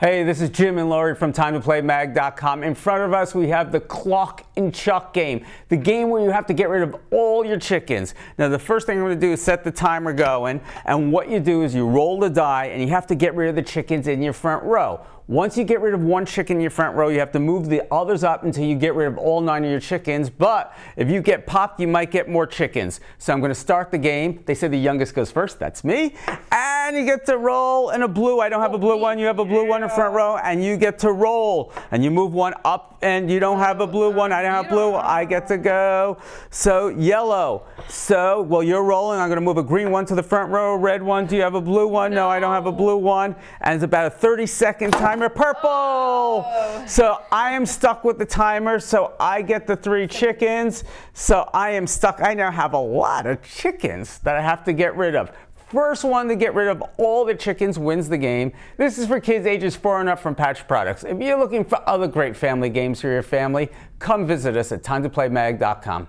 Hey, this is Jim and Laurie from TimeToPlayMag.com. In front of us, we have the Cluck 'N' Chuck game, the game where you have to get rid of all your chickens. Now, the first thing I'm going to do is set the timer going, and what you do is you roll the die, and you have to get rid of the chickens in your front row. Once you get rid of one chicken in your front row, you have to move the others up until you get rid of all nine of your chickens. But if you get popped, you might get more chickens. So I'm going to start the game. They say the youngest goes first. That's me. And you get to roll in a blue. I don't have a blue one. You have a blue one in front row. And you get to roll. And you move one up and you don't have a blue one. I don't have blue. I get to go. So yellow. So, well, you're rolling. I'm going to move a green one to the front row. Red one. Do you have a blue one? No, I don't have a blue one. And it's about a 30 second timer purple. So I am stuck with the timer, so I get the three chickens. So I am stuck. I now have a lot of chickens that I have to get rid of. First one to get rid of all the chickens wins the game. This is for kids ages 4 and up from Patch Products. If you're looking for other great family games for your family, come visit us at timetoplaymag.com.